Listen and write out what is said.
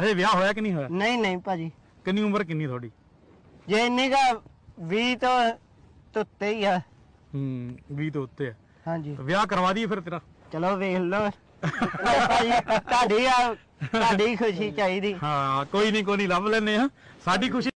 ਹਜੇ ਵਿਆਹ ਹੋਇਆ ਕਿ ਨਹੀਂ ਹੋਇਆ? ਨਹੀਂ ਨਹੀਂ ਭਾਜੀ। ਕਿੰਨੀ ਉਮਰ ਕਿੰਨੀ ਤੁਹਾਡੀ? ਜੇ ਇੰਨੀ ਕਾ 20 ਤੋਂ ਤੁੱਤੇ ਹੀ ਆ। ਹੂੰ 20 ਤੋਂ ਉੱਤੇ ਆ। ਹਾਂਜੀ। ਵਿਆਹ ਕਰਵਾ ਦਈਏ ਫਿਰ ਤੇਰਾ। ਚਲੋ ਵੇਖ ਲਓ। ਭਾਜੀ ਤੁਹਾਡੀ ਆ ਤੁਹਾਡੀ ਖੁਸ਼ੀ ਚਾਹੀਦੀ। ਹਾਂ ਕੋਈ ਨਹੀਂ ਕੋਈ ਨਹੀਂ ਲੱਭ ਲੈਨੇ ਆ ਸਾਡੀ ਖੁਸ਼ੀ